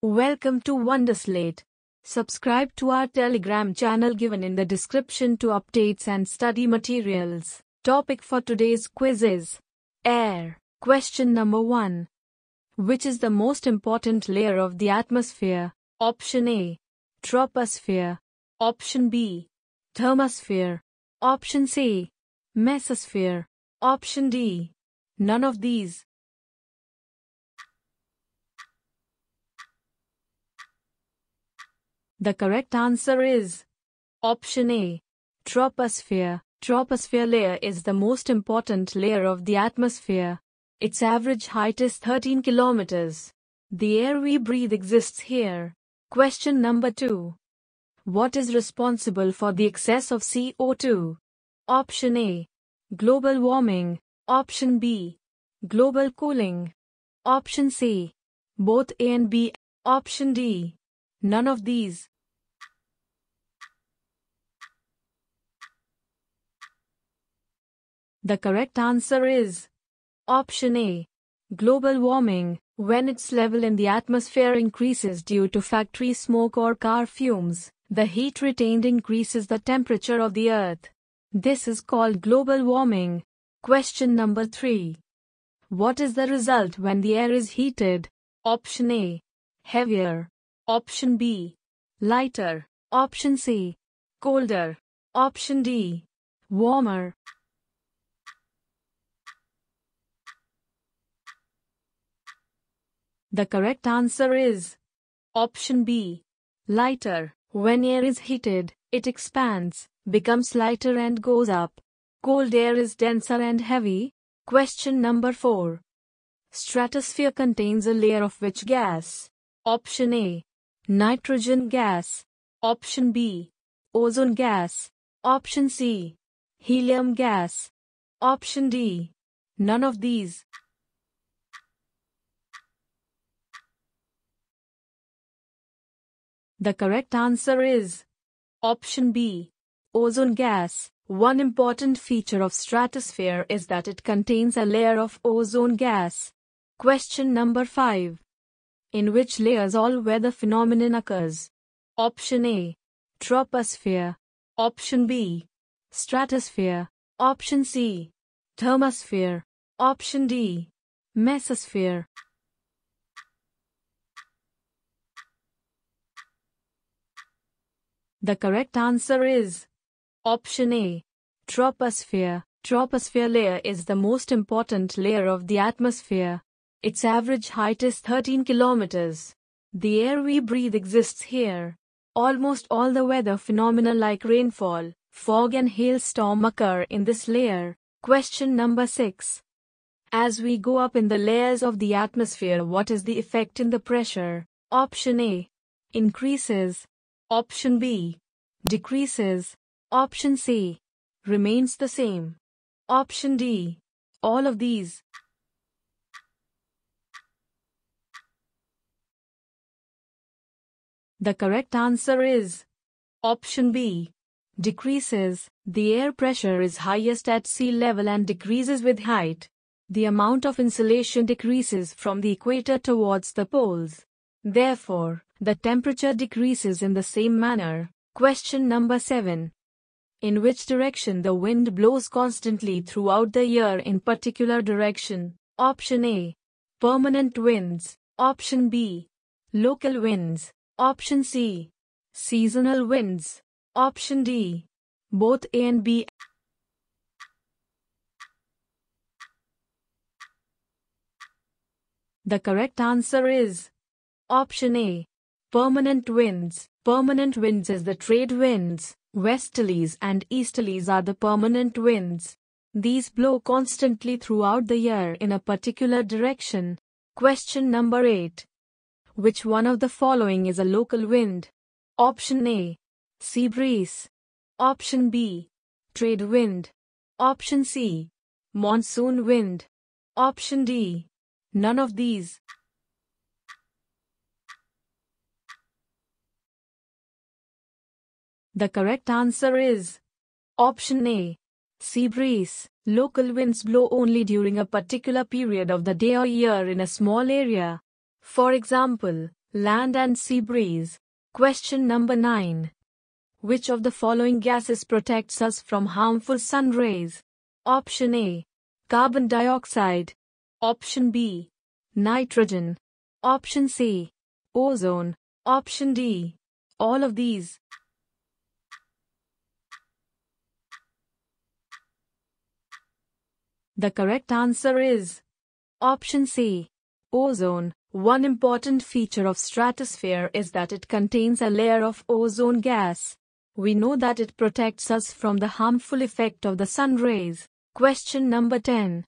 Welcome to Wonderslate. Subscribe to our Telegram channel given in the description to updates and study materials. Topic for today's quiz is Air. Question number 1. Which is the most important layer of the atmosphere? Option A. Troposphere. Option B. Thermosphere. Option C. Mesosphere. Option D. None of these. The correct answer is option A. Troposphere. Troposphere layer is the most important layer of the atmosphere. Its average height is 13 kilometers. The air we breathe exists here. Question number 2. What is responsible for the excess of CO2? Option A. Global warming. Option B. Global cooling. Option C. Both A and B. Option D. None of these. The correct answer is option A. Global warming, when its level in the atmosphere increases due to factory smoke or car fumes, the heat retained increases the temperature of the earth. This is called global warming. Question number 3. What is the result when the air is heated? Option A. Heavier. Option B. Lighter. Option C. Colder. Option D. Warmer. The correct answer is option B. Lighter. When air is heated, it expands, becomes lighter and goes up. Cold air is denser and heavy. Question number 4. Stratosphere contains a layer of which gas? Option A. Nitrogen gas. Option B. Ozone gas. Option C. Helium gas. Option D. None of these. The correct answer is option B. Ozone gas. One important feature of stratosphere is that it contains a layer of ozone gas. Question number 5 in which layers all weather phenomenon occurs. Option A. Troposphere. Option B. Stratosphere. Option C. Thermosphere. Option D. Mesosphere. The correct answer is option A. Troposphere. Troposphere layer is the most important layer of the atmosphere. Its average height is 13 kilometers. The air we breathe exists here. Almost all the weather phenomena like rainfall, fog and hailstorm occur in this layer. Question number 6. As we go up in the layers of the atmosphere, what is the effect in the pressure? Option A. Increases. Option B. Decreases. Option C. Remains the same. Option D. All of these. The correct answer is option B. Decreases. The air pressure is highest at sea level and decreases with height. The amount of insolation decreases from the equator towards the poles. Therefore, the temperature decreases in the same manner. Question number 7. In which direction the wind blows constantly throughout the year in particular direction? Option A. Permanent winds. Option B. Local winds. Option C. Seasonal winds. Option D. Both A and B. The correct answer is Option A. Permanent winds. Permanent winds is the trade winds. Westerlies and easterlies are the permanent winds. These blow constantly throughout the year in a particular direction. Question number 8. Which one of the following is a local wind? Option A. Sea breeze. Option B. Trade wind. Option C. Monsoon wind. Option D. None of these. The correct answer is option A. Sea breeze. Local winds blow only during a particular period of the day or year in a small area. For example, land and sea breeze. Question number 9. Which of the following gases protects us from harmful sun rays? Option A. Carbon dioxide. Option B. Nitrogen. Option C. Ozone. Option D. All of these. The correct answer is Option C. Ozone. One important feature of stratosphere is that it contains a layer of ozone gas. We know that it protects us from the harmful effect of the sun rays. Question number 10.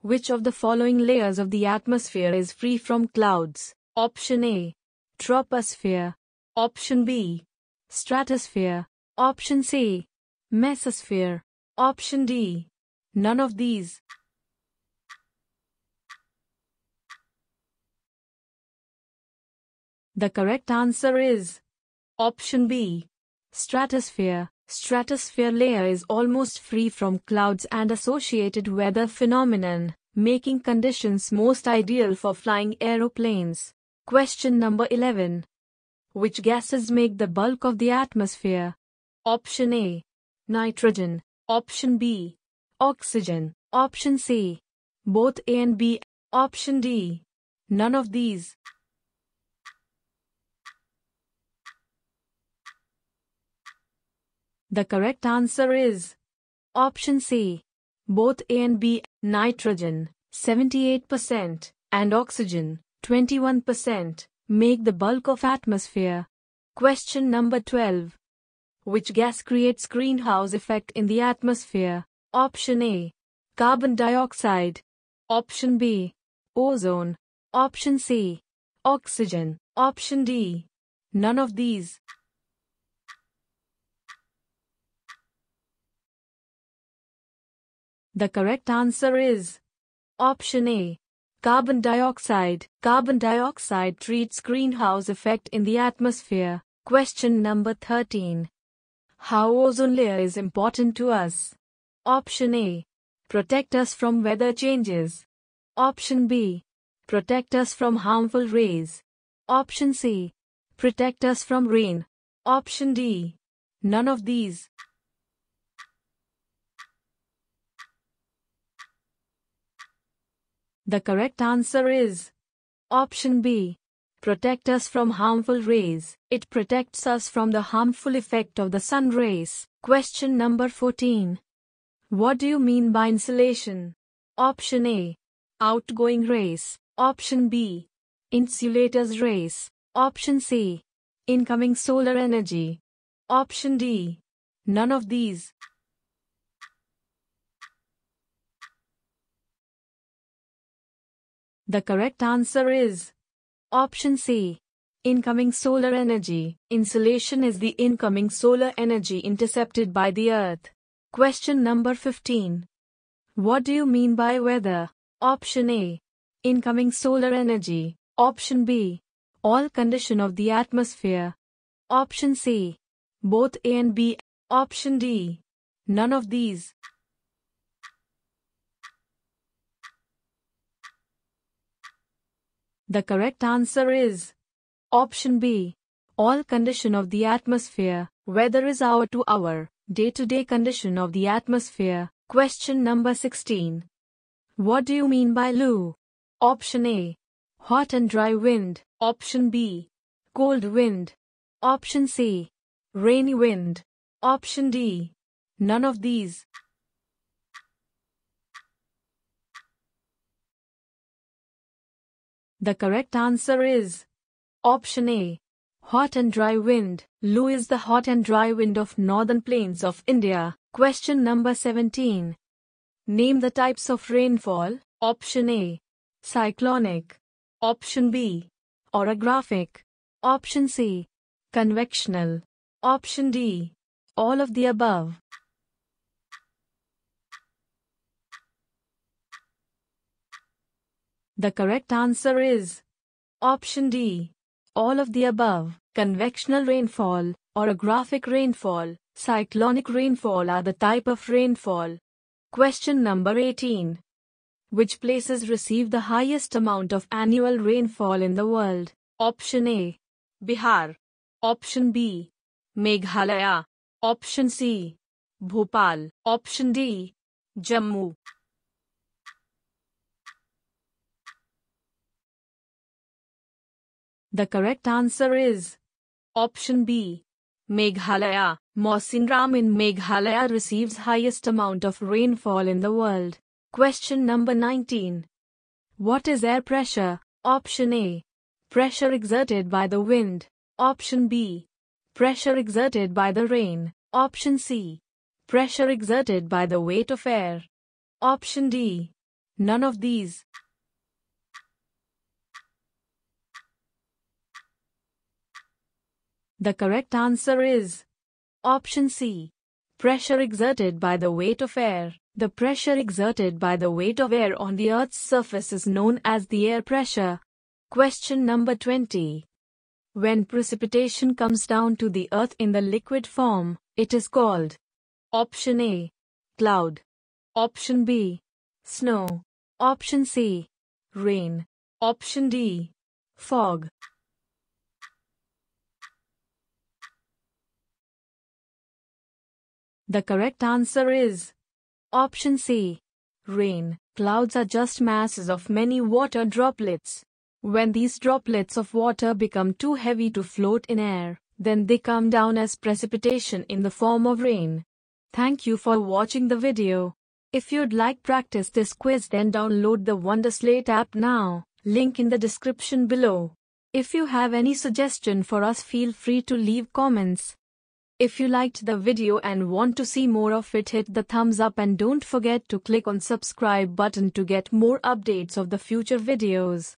Which of the following layers of the atmosphere is free from clouds? Option A. Troposphere. Option B. Stratosphere. Option C. Mesosphere. Option D. None of these. The correct answer is option B. Stratosphere. Stratosphere layer is almost free from clouds and associated weather phenomenon, making conditions most ideal for flying aeroplanes. Question number 11. Which gases make the bulk of the atmosphere? Option A. Nitrogen. Option B. Oxygen. Option C. Both A and B. Option D. None of these. The correct answer is option C. Both A and B, nitrogen, 78%, and oxygen, 21%, make the bulk of atmosphere. Question number 12. Which gas creates greenhouse effect in the atmosphere? Option A. Carbon dioxide. Option B. Ozone. Option C. Oxygen. Option D. None of these. The correct answer is option A. Carbon dioxide. Carbon dioxide treats greenhouse effect in the atmosphere. Question number 13. How ozone layer is important to us? Option A. Protect us from weather changes. Option B. Protect us from harmful rays. Option C. Protect us from rain. Option D. None of these. The correct answer is option B. Protect us from harmful rays. It protects us from the harmful effect of the sun rays. Question number 14. What do you mean by insolation? Option A. Outgoing rays. Option B. Insulators rays. Option C. Incoming solar energy. Option D. None of these. The correct answer is option C. Incoming solar energy. Insolation is the incoming solar energy intercepted by the Earth. Question number 15. What do you mean by weather? Option A. Incoming solar energy. Option B. All condition of the atmosphere. Option C. Both A and B. Option D. None of these. The correct answer is option B. All condition of the atmosphere. Weather is hour to hour day-to-day condition of the atmosphere. Question number 16. What do you mean by LU? Option A. Hot and dry wind. Option B. Cold wind. Option C. Rainy wind. Option D. None of these. The correct answer is option A. Hot and dry wind. LU is the hot and dry wind of northern plains of India. Question number 17. Name the types of rainfall. Option A. Cyclonic. Option B. Orographic. Option C. Convectional. Option D. All of the above. The correct answer is option D. All of the above, convectional rainfall, orographic rainfall, cyclonic rainfall are the type of rainfall. Question number 18. Which places receive the highest amount of annual rainfall in the world? Option A. Bihar. Option B. Meghalaya. Option C. Bhopal. Option D. Jammu. The correct answer is option B. Meghalaya. Mawsynram in Meghalaya receives highest amount of rainfall in the world. Question number 19. What is air pressure? Option A. Pressure exerted by the wind. Option B. Pressure exerted by the rain. Option C. Pressure exerted by the weight of air. Option D. None of these. The correct answer is option C. Pressure exerted by the weight of air. The pressure exerted by the weight of air on the Earth's surface is known as the air pressure. Question number 20. When precipitation comes down to the Earth in the liquid form, it is called Option A. Cloud. Option B. Snow. Option C. Rain. Option D. Fog. The correct answer is option C. Rain. Clouds are just masses of many water droplets. When these droplets of water become too heavy to float in air, then they come down as precipitation in the form of rain. Thank you for watching the video. If you'd like practice this quiz then download the Wonderslate app now, link in the description below. If you have any suggestion for us feel free to leave comments. If you liked the video and want to see more of it hit the thumbs up and don't forget to click on subscribe button to get more updates of the future videos.